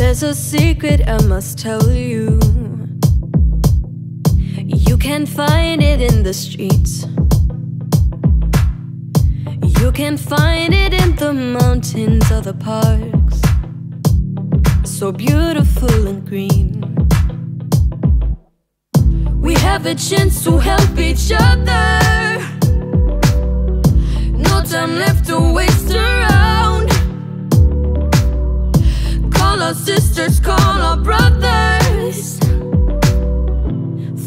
There's a secret I must tell you. You can't find it in the streets. You can find it in the mountains or the parks. So beautiful and green. We have a chance to help each other. Our sisters, call our brothers.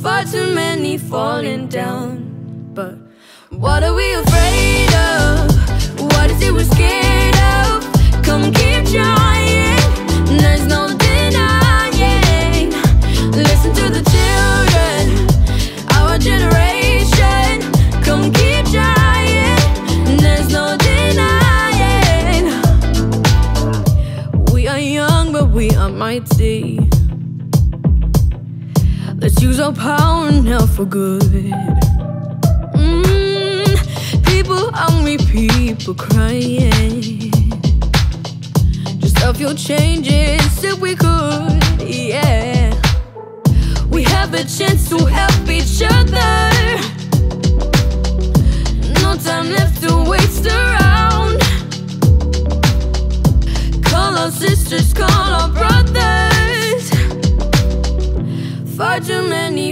Far too many falling down. But what are we afraid of? We are mighty. Let's use our power now for good. Mm, people hungry, people crying. Just a few changes if we could, yeah. We have a chance to help each other.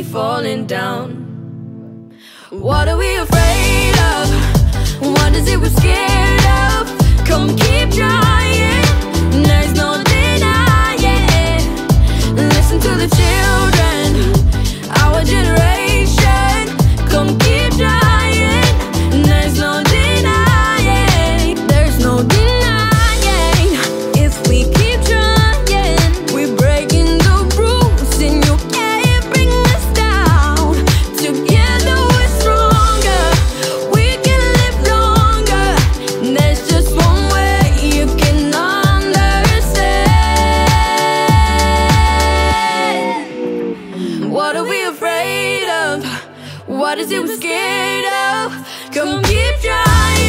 Falling down. What are we afraid of? What is it we're scared What are we afraid of? What is it we're scared of? Come keep trying.